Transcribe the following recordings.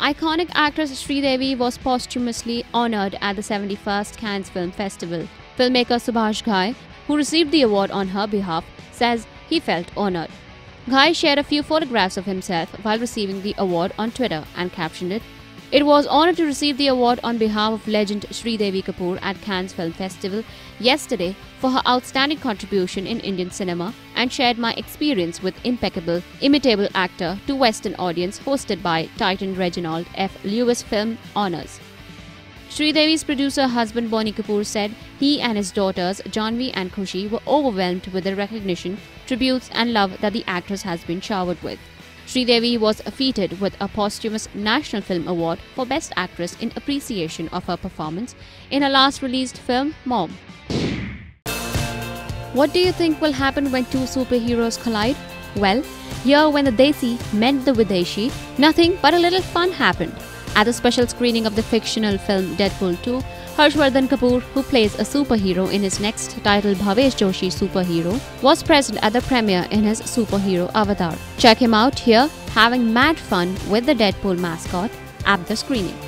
Iconic actress Sridevi was posthumously honored at the 71st Cannes Film Festival. Filmmaker Subhash Ghai, who received the award on her behalf, says he felt honored. Ghai shared a few photographs of himself while receiving the award on Twitter and captioned it, it was honored to receive the award on behalf of legend Sridevi Kapoor at Cannes Film Festival yesterday for her outstanding contribution in Indian cinema and shared my experience with impeccable, imitable actor to Western audience hosted by Titan Reginald F. Lewis Film Honors. Sridevi's producer husband Boney Kapoor said he and his daughters Janhvi and Khushi were overwhelmed with the recognition, tributes and love that the actress has been showered with. Sridevi was feted with a posthumous National Film Award for Best Actress in appreciation of her performance in her last released film, Mom. What do you think will happen when two superheroes collide? Well, here when the Desi met the Videshi, nothing but a little fun happened. At the special screening of the fictional film Deadpool 2, Harshvardhan Kapoor, who plays a superhero in his next title Bhavesh Joshi Superhero, was present at the premiere in his superhero avatar. Check him out here having mad fun with the Deadpool mascot at the screening.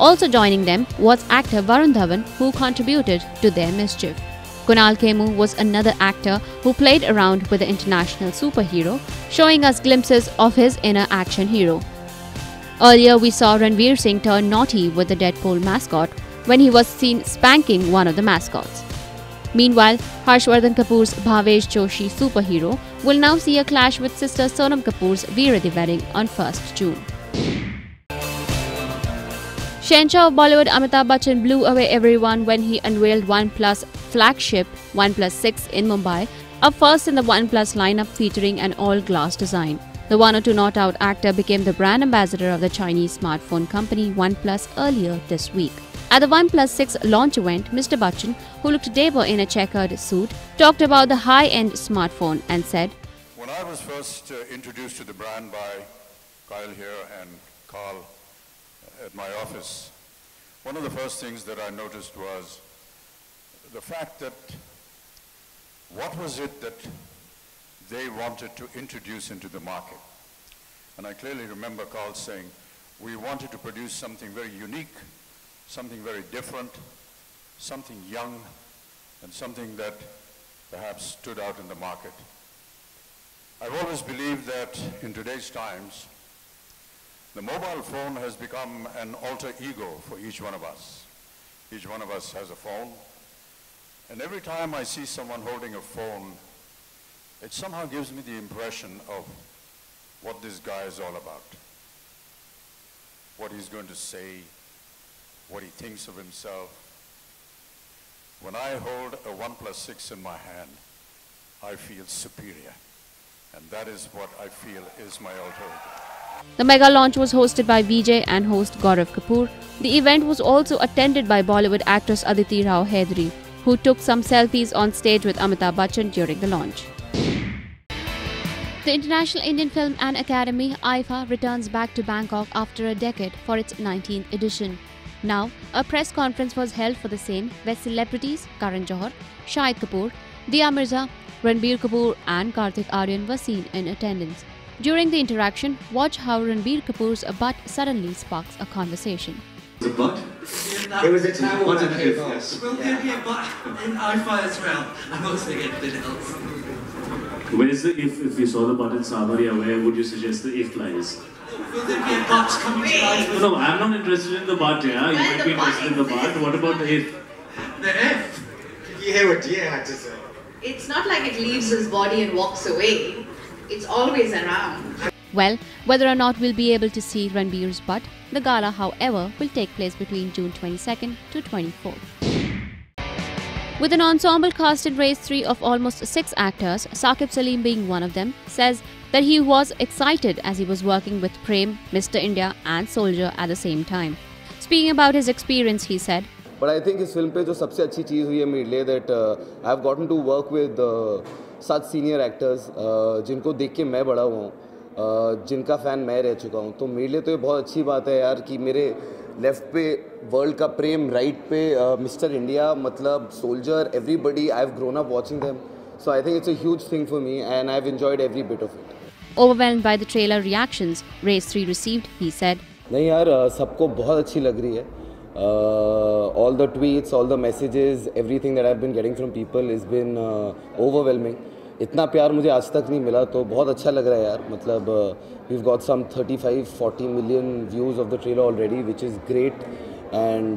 Also joining them was actor Varun Dhawan, who contributed to their mischief. Kunal Khemu was another actor who played around with the international superhero, showing us glimpses of his inner action hero. Earlier, we saw Ranveer Singh turn naughty with the Deadpool mascot when he was seen spanking one of the mascots. Meanwhile, Harshvardhan Kapoor's Bhavesh Joshi superhero will now see a clash with sister Sonam Kapoor's Veere Di wedding on 1st June. Shahenshah of Bollywood Amitabh Bachchan blew away everyone when he unveiled OnePlus flagship OnePlus 6 in Mumbai, a first in the OnePlus lineup featuring an all-glass design. The 102 not out actor became the brand ambassador of the Chinese smartphone company OnePlus earlier this week. At the OnePlus 6 launch event, Mr. Bachchan, who looked dapper in a checkered suit, talked about the high-end smartphone and said, When I was first uh, introduced to the brand by Kyle here and Carl at my office, one of the first things that I noticed was the fact that what was it that they wanted to introduce into the market? And I clearly remember Carl saying, we wanted to produce something very unique something very different, something young, and something that perhaps stood out in the market. I've always believed that in today's times, the mobile phone has become an alter ego for each one of us. Each one of us has a phone, and every time I see someone holding a phone, it somehow gives me the impression of what this guy is all about, what he's going to say, what he thinks of himself. When I hold a OnePlus 6 in my hand, I feel superior. And that is what I feel is my alternative. The mega launch was hosted by Vijay and host Gaurav Kapoor. The event was also attended by Bollywood actress Aditi Rao Hydari, who took some selfies on stage with Amitabh Bachchan during the launch. The International Indian Film and Academy IIFA returns back to Bangkok after a decade for its 19th edition. Now, a press conference was held for the same where celebrities Karan Johar, Shahid Kapoor, Dia Mirza, Ranbir Kapoor and Kartik Aryan were seen in attendance. During the interaction, watch how Ranbir Kapoor's butt suddenly sparks a conversation. The butt? It was a terrible What butt an if, as well. yes. Will there be a butt in IIFA as well? I'm not saying anything else. Where's the if? If you saw the button Saawariya, where would you suggest the if lies? Will there be a butt coming to life? No, no, I'm not interested in the but, yeah. You might be interested in the but. What about the if? The if. Did you hear what Dia had to say? It's not like it leaves his body and walks away. It's always around. Well, whether or not we'll be able to see Ranbir's butt, the gala, however, will take place between June 22nd to 24th. With an ensemble cast in Race 3 of almost six actors, Saqib Salim being one of them, says that he was excited as he was working with Prem, Mr. India, and Soldier at the same time. Speaking about his experience, he said, but I think इस film पे जो सबसे अच्छी चीज़ हुई है मेरे लिए that I have gotten to work with such senior actors जिनको देख के मैं बड़ा हुआ हूँ uh, जिनका फ़ैन मैं रह चुका हूँ तो मेरे लिए तो ये बहुत अच्छी बात है यार कि मेरे left पे वर्ल्ड का प्रेम राइट पे मिस्टर इंडिया मतलब soldier everybody I have grown up watching them so I think it's a huge thing for me and I have enjoyed every bit of it Overwhelmed by the trailer reactions Race 3 received, he said, नहीं यार सबको बहुत अच्छी लग रही है। All the tweets all the messages everything that I been getting from people is been overwhelming इतना प्यार मुझे आज तक नहीं मिला तो बहुत अच्छा लग रहा है यार। मतलब we have got some 35 40 million views of the trailer already which is great and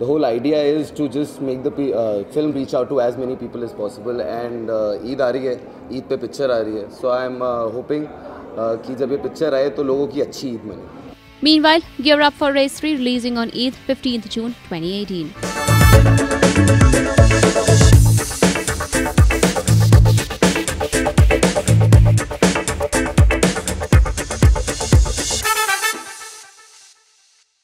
the whole idea is to just make the film reach out to as many people is possible and Eid आ रही है ईद पे picture आ रही है। सो I am hoping कि जब ये picture आए तो लोगों की अच्छी ईद मिले Meanwhile, gear up for Race 3 releasing on 8th 15th June 2018.